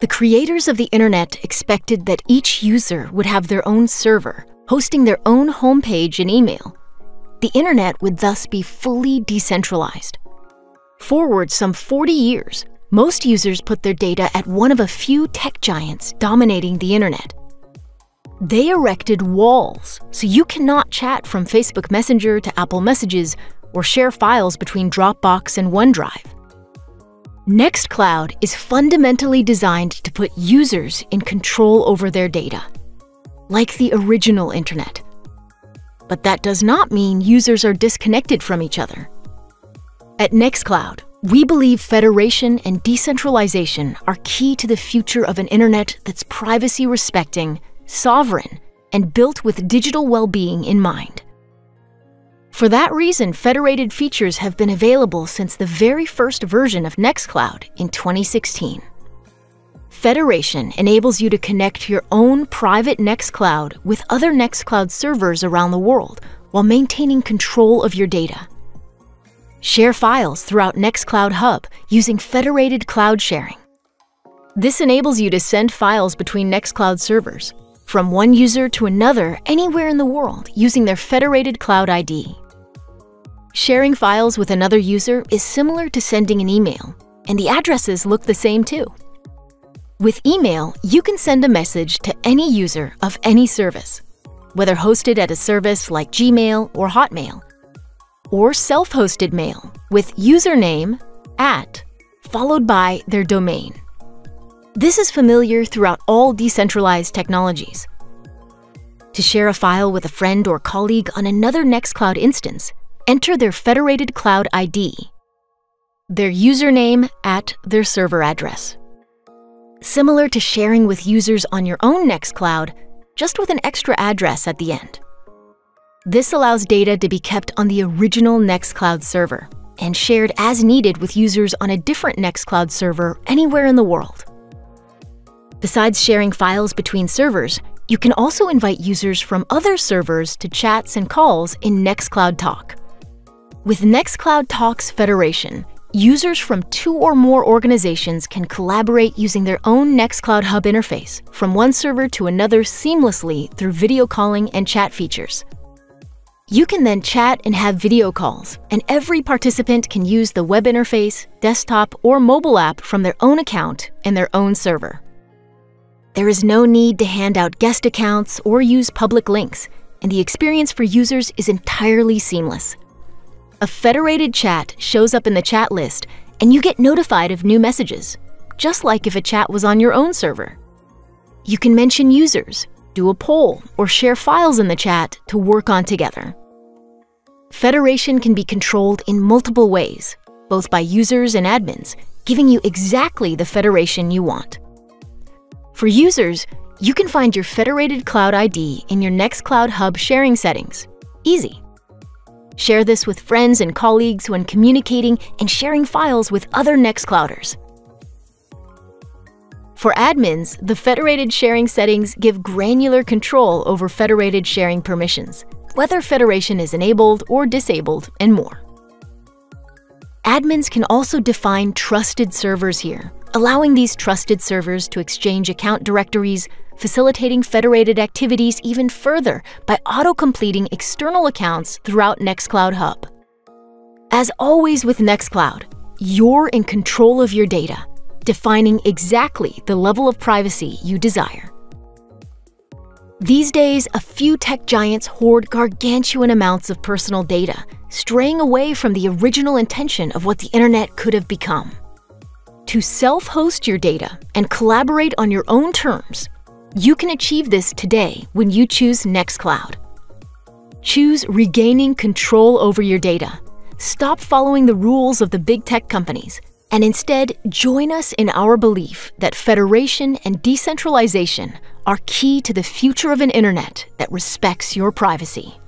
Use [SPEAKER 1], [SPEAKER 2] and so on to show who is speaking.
[SPEAKER 1] The creators of the internet expected that each user would have their own server, hosting their own homepage and email. The internet would thus be fully decentralized. Forward some 40 years, most users put their data at one of a few tech giants dominating the internet. They erected walls so you cannot chat from Facebook Messenger to Apple Messages or share files between Dropbox and OneDrive. Nextcloud is fundamentally designed to put users in control over their data, like the original internet. But that does not mean users are disconnected from each other. At Nextcloud, we believe federation and decentralization are key to the future of an internet that's privacy respecting, sovereign, and built with digital well being in mind. For that reason, federated features have been available since the very first version of Nextcloud in 2016. Federation enables you to connect your own private Nextcloud with other Nextcloud servers around the world while maintaining control of your data. Share files throughout Nextcloud Hub using federated cloud sharing. This enables you to send files between Nextcloud servers, from one user to another anywhere in the world using their federated cloud ID. Sharing files with another user is similar to sending an email, and the addresses look the same too. With email, you can send a message to any user of any service, whether hosted at a service like Gmail or Hotmail, or self-hosted mail with username at followed by their domain. This is familiar throughout all decentralized technologies. To share a file with a friend or colleague on another Nextcloud instance, enter their federated cloud ID, their username at their server address. Similar to sharing with users on your own Nextcloud, just with an extra address at the end. This allows data to be kept on the original Nextcloud server and shared as needed with users on a different Nextcloud server anywhere in the world. Besides sharing files between servers, you can also invite users from other servers to chats and calls in Nextcloud Talk. With Nextcloud Talks Federation, users from two or more organizations can collaborate using their own Nextcloud Hub interface from one server to another seamlessly through video calling and chat features. You can then chat and have video calls, and every participant can use the web interface, desktop, or mobile app from their own account and their own server. There is no need to hand out guest accounts or use public links, and the experience for users is entirely seamless. A federated chat shows up in the chat list, and you get notified of new messages, just like if a chat was on your own server. You can mention users, do a poll, or share files in the chat to work on together. Federation can be controlled in multiple ways, both by users and admins, giving you exactly the federation you want. For users, you can find your federated cloud ID in your Nextcloud Hub sharing settings. Easy. Share this with friends and colleagues when communicating and sharing files with other Nextclouders. For admins, the federated sharing settings give granular control over federated sharing permissions, whether federation is enabled or disabled, and more. Admins can also define trusted servers here, allowing these trusted servers to exchange account directories, facilitating federated activities even further by auto-completing external accounts throughout Nextcloud Hub. As always with Nextcloud, you're in control of your data, defining exactly the level of privacy you desire. These days, a few tech giants hoard gargantuan amounts of personal data, straying away from the original intention of what the internet could have become. To self host your data and collaborate on your own terms, you can achieve this today when you choose Nextcloud. Choose regaining control over your data. Stop following the rules of the big tech companies and instead join us in our belief that federation and decentralization are key to the future of an internet that respects your privacy.